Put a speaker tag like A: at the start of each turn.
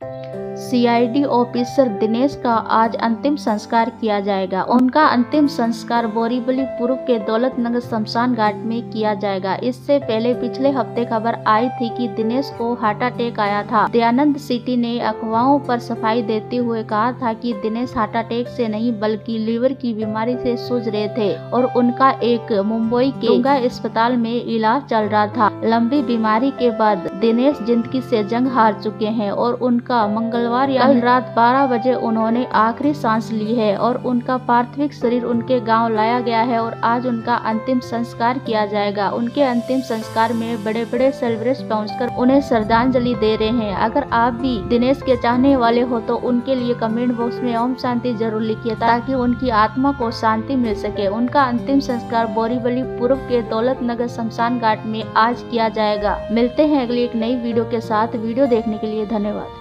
A: CID officer Dinesh का आज अंतिम संस्कार किया जाएगा। उनका अंतिम संस्कार बोरीवली पूर्व के दौलत नगर शमशान घाट में किया जाएगा। इससे पहले पिछले हफ़्ते खबर आई थी कि दिनेश को हार्ट अटैक आया था। दयानंद सिटी ने अफवाहों पर सफ़ाई देते हुए कहा था कि दिनेश हार्ट अटैक से नहीं बल्कि लीवर की बीमारी से सूझ रहे थे और उनका एक मुंबई के अस्पताल में इलाज चल रहा था। लंबी बीमारी के बाद दिनेश ज़िंदगी से जंग हार चुके हैं और उनका मंगलवार कल रात 12 बजे उन्होंने आखिरी सांस ली है और उनका पार्थिव शरीर उनके गाँव लाया गया है और आज उनका अंतिम संस्कार किया जाएगा। उनके अंतिम संस्कार में बड़े बड़े सेलिब्रेट पहुंचकर उन्हें श्रद्धांजलि दे रहे हैं। अगर आप भी दिनेश के चाहने वाले हो तो उनके लिए कमेंट बॉक्स में ओम शांति ज़रूर लिखिए ताकि उनकी आत्मा को शांति मिल सके। उनका अंतिम संस्कार बोरीवली पूर्व के दौलत नगर शमशान घाट में आज किया जाएगा। मिलते हैं अगली एक नई वीडियो के साथ वीडियो देखने के लिए धन्यवाद।